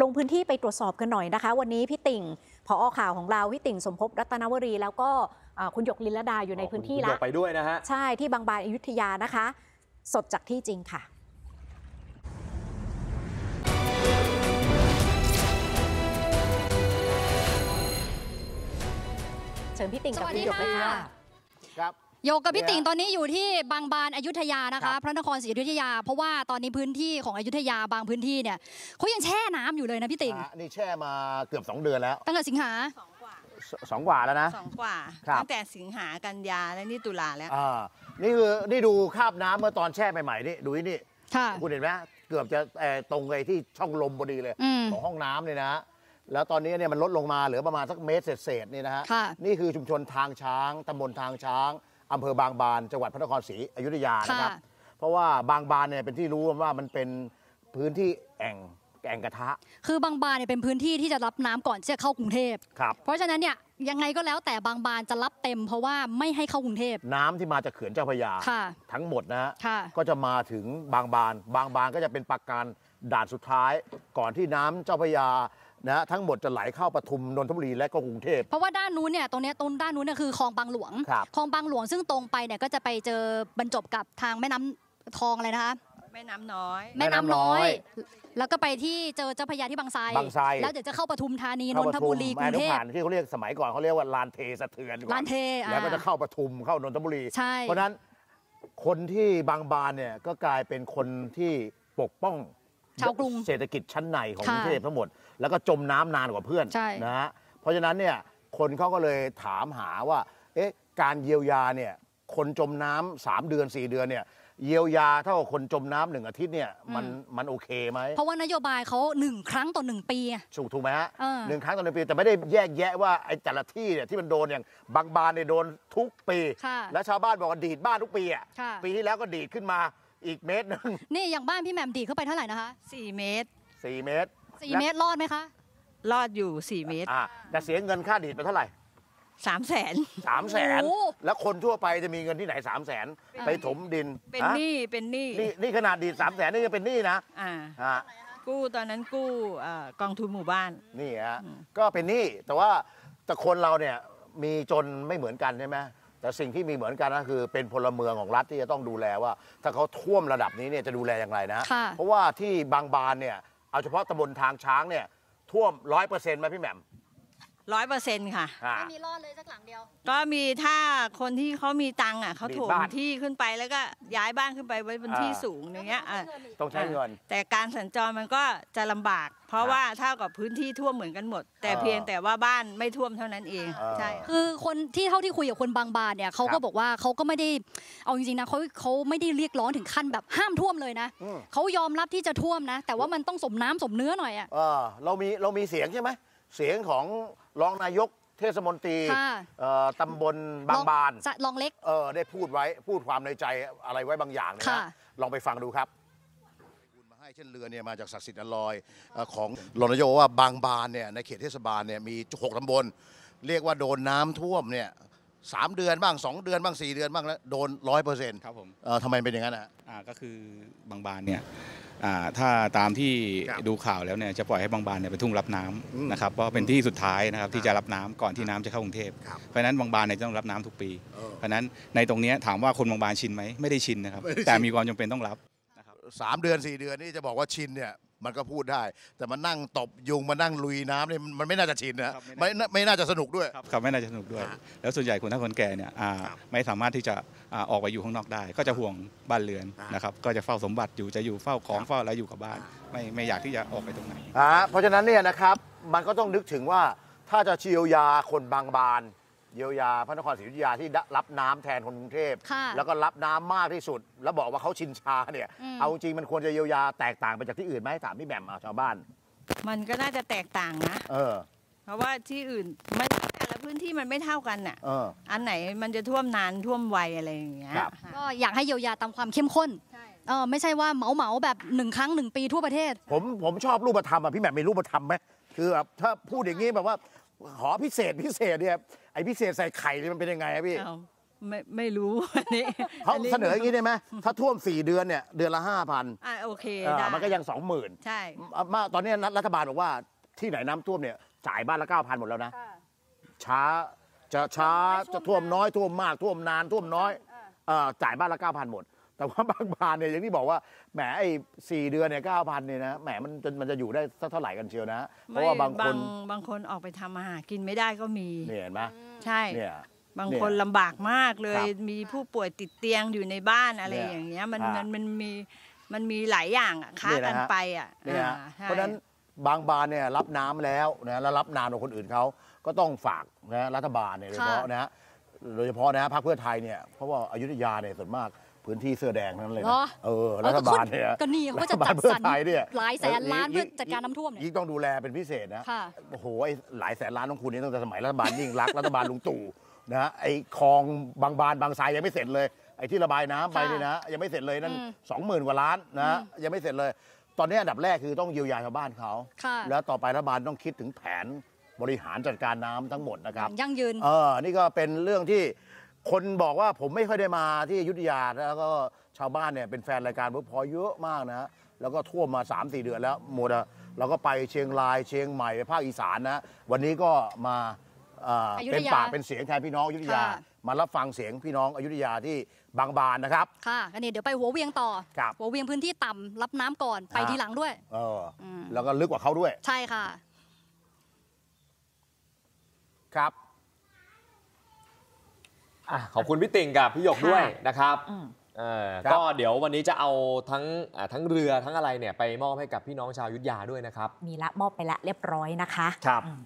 ลงพื้นที่ไปตรวจสอบกันหน่อยนะคะ วันนี้พี่ติ่งผอข่าวของเราพี่ติ่งสมภพรัตนวรี แล้วก็เอ่อคุณหยกลินลดาอยู่ในพื้นที่คุณละหยกไปด้วยนะฮะใช่ที่บางบานอยุธยานะคะ สดจากที่จริงค่ะเชิญพี่ติ่งกับสวัสดีคุณหยกเลยค่ะค่ะครับ โยกกับพี่เนี่ยติ่งตอนนี้อยู่ที่บางบานอยุธยานะครัคะบพระนครศรีอยุธยา เพราะว่าตอนนี้พื้นที่ของอยุธยาบางพื้นที่เนี่ยเขายังแช่น้ำอยู่เลยนะพี่ติ่งอะนี่แช่มาเกือบ 2 เดือนแล้ว ตั้งแต่สิงหาสองกว่าสสองกว่าแล้วนะสองกว่าครับตั้งแต่สิงหากันยาและนี่ตุลาแล้วอ่านี่คือนี่ดูคราบน้ำเมื่อตอนแช่ใหม่ๆนี่ดูนี่ค่ะคุณเห็นไหมเกือบจะเอ่อตรงไอ้ที่ช่องลมพอดีเลยอืมของห้องน้ำเนี่ยนะแล้วตอนนี้เนี่ยมันลดลงมาเหลือประมาณสักเมตรเศษๆนี่นะฮะค่ะนี่คือชุมชนทางช้างตำบลทางช้าง อำเภอบางบานจังหวัดพระนครศรีอยุธยานะครับ ค่ะ เพราะว่าบางบานเนี่ยเป็นที่รู้ว่ามันเป็นพื้นที่แอ่งแอ่งกระทะคือบางบานเนี่ยเป็นพื้นที่ที่จะรับน้ำก่อนที่จะเข้ากรุงเทพ ครับ เพราะฉะนั้นเนี่ยยังไงก็แล้วแต่บางบานจะรับเต็ม เพราะว่าไม่ให้เข้ากรุงเทพ น้ำที่มาจากเขื่อนเจ้าพระยา ค่ะ ทั้งหมดนะฮะค่ะ ก็จะมาถึงบางบาน บางบานก็จะเป็นปราการด่านสุดท้าย ก่อนที่น้ำเจ้าพระยา นะฮะทั้งหมดจะไหลเข้าปทุมนนทบุรีและก็กรุงเทพ เพราะว่าด้านนู้นเนี่ยตรงเนี้ยตรงด้านนู้นเนี่ยคือคลองบางหลวงครับคลองบางหลวงซึ่งตรงไปเนี่ยก็จะไปเจอบรรจบกับทางแม่น้ำทองอะไรนะคะ แม่น้ำน้อย แม่น้ำน้อย แล้วก็ไปที่เจอเจ้าพระยาที่บางไทรบางไทร แล้วเดี๋ยวจะเข้าปทุมธานีนเข้านปททุบุมรีกแอรุงนุเทพผ่านที่เขาเรียกสมัยก่อนเขาเรียกว่าลานเทสะเทือนก่อลานเทอ่าแล้วก็จะเข้าปทุมเข้านนทบุรี ใช่ เพราะฉะนั้นคนที่บางบานเนี่ยก็กลายเป็นคนที่ปกป้อง ชาวกรุงเศรษฐกิจชั้นในของกค่ะรุงเทพทั้งหมด แล้วก็จมน้ำนานกว่าเพื่อนใช่นะฮะเพราะฉะนั้นเนี่ยคนเขาก็เลยถามหาว่าเอ๊ะการเยียวยาเนี่ยคนจมน้ำสามเดือนสี่เดือนเนี่ยเยียวยาเท่ากับคนจมน้ำหนึ่งอาทิตย์เนี่ยมันมันโอเคไหม เพราะว่านโยบายเขาหนึ่งครั้งต่อหนึ่งปีอะถูกถูกไหมฮะเออหนึ่งครั้งต่อหนึ่งปี แต่ไม่ได้แยกแยะว่าไอ้แต่ละที่เนี่ยที่มันโดนอย่างบางบานเนี่ยโดนทุกปีค่ะและชาวบ้านบอกว่าดีดบ้านทุกปีอะค่ะปีที่แล้วก็ดีดขึ้นมา อีกเมตรหนึงนี่อย่างบ้านพี่แหม่มดีดเข้าไปเท่าไหร่นะคะ 4 เมตร สี่เมตรสี่เมตรรอดไหมคะ รอดอยู่ 4 เมตรอะแต่เสียเงินค่าดีดไปเท่าไหร่3แสน สามแสนโอ้โห แล้วคนทั่วไปจะมีเงินที่ไหนสามแสนไปถมดินเป็นฮะหนี้เป็นหนี้นี่นี่ขนาดดีดสามแสนนี่ยังเป็นหนี้นะอ่าฮะ กู้ตอนนั้นกู้เอ่อกองทุนหมู่บ้าน นี่ฮะก็เป็นหนี้แต่ว่าแต่คนเราเนี่ยมีจนไม่เหมือนกันใช่ไหม แต่สิ่งที่มีเหมือนกันก็คือเป็นพลเมืองของรัฐที่จะต้องดูแลว่า ถ้าเขาท่วมระดับนี้เนี่ยจะดูแลอย่างไรนะ ค่ะเพราะว่าที่บางบานเนี่ยเอาเฉพาะตำบลทางช้างเนี่ยท่วมร้อยเปอร์เซ็นต์ไหมพี่แหม่ม ร้อยเปอร์เซ็นต์ค่ะ อ่า ไม่มีรอดเลยสักหลังเดียว ก็มีถ้าคนที่เขามีตังค์อะเขามีถมบ้านที่ขึ้นไปแล้วก็ย้ายบ้านขึ้นไปไว้บนอ่า ที่สูงอย่างเงี้ยอะต้องใช้เงิน แต่การสัญจรมันก็จะลำบาก เพราะว่าเท่ากับพื้นที่ท่วมเหมือนกันหมด แต่เออ เพียงแต่ว่าบ้านไม่ท่วมเท่านั้นเองเออ ใช่คือคนที่เท่าที่คุยกับคนบางบานเนี่ยเขาคก็รับบอกว่าเขาก็ไม่ได้เอาจริงๆนะเขาเขาไม่ได้เรียกร้องถึงขั้นแบบห้ามท่วมเลยนะอืม เขายอมรับที่จะท่วมนะ แต่ว่ามันต้องสมน้ำสมเนื้อหน่อยอะเออเรามีเรามีเสียงใช่ไหม เสียงของรองนายกเทศมนตรีค่ะเอ่อตำบลบางบานลองลองเล็ก เออได้พูดไว้พูดความในใจอะไรไว้บางอย่างเนยค่ะ นะลองไปฟังดูครับ คุณมาให้เช่นเรือเนี่ยมาจากศักดิ์สิทธิ์อลอยเอ่อของรณโยบว่าบางบานเนี่ยในเขตเทศบาลเนี่ยมีหกตำบล เรียกว่าโดนน้ำท่วมเนี่ย สามเดือนบ้างสองเดือนบ้างสี่เดือนบ้างแล้วโดนร้อยเปอร์เซ็นต์ครับผมทำไมเป็นอย่างนั้นอะอ่าก็คือบางบานเนี่ยอ่าถ้าตามที่ครับดูข่าวแล้วเนี่ยจะปล่อยให้บางบานเนี่ยเป็นทุ่งรับน้ำอืมนะครับเพราะเป็นที่สุดท้ายนะครับที่จะรับน้ำก่อนที่น้ำจะเข้ากรุงเทพครับเพราะฉะนั้นบางบานเนี่ยจะต้องรับน้ำทุกปีเออเพราะฉะนั้นในตรงเนี้ยถามว่าคนบางบานชินไหมไม่ได้ชินนะครับไม่ได้ชินแต่มีความจำเป็นต้องรับนะครับสามเดือนสี่เดือนนี่จะบอกว่าชินเนี่ย มันก็พูดได้ แต่มานั่งตบยุงมานั่งลุยน้ำเนี่ยมันมันไม่น่าจะชินนะครับไม่ไม่น่าน่าไม่น่าจะสนุกด้วยครับครับไม่น่าจะสนุกด้วยอ่าแล้วส่วนใหญ่คนถ้าคนแก่เนี่ยอ่าครับไม่สามารถที่จะอ่าออกไปอยู่ข้างนอกได้ ก็จะห่วงบ้านเรือนอ่านนะครับก็จะเฝ้าสมบัติอยู่จะอยู่เฝ้าของครับเฝ้าอะไรอยู่กับบ้าน ไม่ไม่อยากที่จะออกไปตรงไหนอ่าเพราะฉะนั้นเนี่ยนะครับมันก็ต้องนึกถึงว่าถ้าจะเยียวยาคนบางบาน เยียวยาพระนครศรีอยุธยาที่ได้รับน้ำแทนคนกรุงเทพ ค่ะแล้วก็รับน้ำมากที่สุด แล้วบอกว่าเขาชินชาเนี่ย อืม เอาจริงมันควรจะเยียวยาแตกต่างไปจากที่อื่นไหมถามพี่แหม่มเอาชาวบ้าน มันก็น่าจะแตกต่างนะ เออ เพราะว่าที่อื่นมันแต่ละพื้นที่มันไม่เท่ากันน่ะ เออ อันไหนมันจะท่วมนานท่วมไวอะไรอย่างเงี้ยครับ ก็อยากให้เยียวยาตามความเข้มข้นใช่ เออไม่ใช่ว่าเหมาเหมาๆแบบหนึ่งครั้งหนึ่งปีทั่วประเทศ ผมผมชอบรูปธรรมอะพี่แหม่มมีรูปธรรมไหมคือแบบถ้าพูดอย่างนี้แบบว่าขอพิเศษพิเศษเนี่ย ไอ้พิเศษใส่ไข่เนี่ยมันเป็นยังไงอะพี่เอาไม่ไม่รู้อันนี้เขาอันนี้เสนออย่างนี้ได้ไหมถ้าท่วม 4 เดือนเนี่ยเดือนละ5,000อะโอเคเออได้มันก็ยัง 20,000ใช่ มาตอนนี้รัฐบาลบอกว่าที่ไหนน้ำท่วมเนี่ยจ่ายบ้านละ9,000หมดแล้วนะช้าจะช้าจะท่วมน้อยท่วมมากท่วมนานท่วมน้อยเอ่อจ่ายบ้านละ9,000หมด แต่ว่าบางบ้านเนี่ยอย่างที่บอกว่าแหมไอ้สี่เดือนเนี่ย9,000เนี่ยนะแหมมันจะมันจะอยู่ได้สักเท่าไหร่กันเชียวนะ เพราะว่าบางคนบางคนออกไปทำอาหารกินไม่ได้ก็มีเนี่ยเห็นไหมใช่เนี่ยบางเนี่ยคนลำบากมากเลครัยบมีผู้ป่วยติดเตียงอยู่ในบ้านอะไรเนี่ยอย่างเงี้ยมันอ่ามัมันมันมีมันมีหลายอย่างอะค้าเนี่ยนะกันฮะไปอะเนี่ยอ่าใช่เพราะฉะนั้นบางบานเนี่ยรับน้ำแล้วนะแล้วรับนานกว่าคนอื่นเขาก็ต้องฝากนะรัฐบาลเนี่ยโดยเฉพาะนะฮะโดยเฉพาะนะฮะพรรคเพื่อไทยเนี่ยเพราะว่าอยุธยาเนี่ยส่วนมาก พื้นที่เสื้อแดงทั้งนั้นเลยเหรนะอเออรัฐบาลเนี่ยก็นี่เขาจะรัฐบาลจัดเพื่อสรรไทยเนี่ยหลายแสนล้านเพื่อจัดการน้ำท่วมเนี่ยยิ่งต้องดูแลเป็นพิเศษนะค่ะโอ้โหไอ้หลายแสนล้านของคุณนี่ตั้งแต่สมัยรัฐบาลยิ่งรักษณ์รัฐบาลลุงตู่นะฮะไอ้คลองบางบาลบางไทรยังไม่เสร็จเลยไอ้ที่ระบายน้ำไปค่ะนี่นะ ยังไม่เสร็จเลยนั่นอืมสองหมื่นกว่าล้านนะอืมยังไม่เสร็จเลย ตอนนี้อันดับแรกคือต้องเยียวยาชาวบ้านเขาค่ะแล้วต่อไปรัฐบาลต้องคิดถึงแผนบริหารจัดการน้ำทั้งหมดนะครับยั่งยืนเออนี่ก็เป็นเรื่องที่ คนบอกว่าผมไม่ค่อยได้มาที่อยุธยาแล้วก็ชาวบ้านเนี่ยเป็นแฟนรายการเวิร์คพอยท์เยอะมากนะแล้วก็ท่วมมา 3-4 เดือนแล้วหมดอะเราก็ไปเชียงรายเชียงใหม่ไปภาคอีสานนะวันนี้ก็มาเอ่ออยุธยาเป็นปากเป็นเสียงแทนพี่น้องอยุธยา ค่ะ มารับฟังเสียงพี่น้องอยุธยาที่บางบานนะครับ ค่ะอันนี้เดี๋ยวไปหัวเวียงต่อ ครับหัวเวียงพื้นที่ต่ำรับน้ำก่อนไปอ่าทีหลังด้วย เอออม แล้วก็ลึกกว่าเขาด้วยใช่ค่ะ ครับ อะขอบคุณพี่ติ่งกับพี่หยกด้วยค่ะนะครับอืมเออครับ ก็เดี๋ยววันนี้จะเอาทั้งอ่าทั้งเรือทั้งอะไรเนี่ยไปมอบให้กับพี่น้องชาวอยุทธยาด้วยนะครับ มีละมอบไปละเรียบร้อยนะคะครับ อืม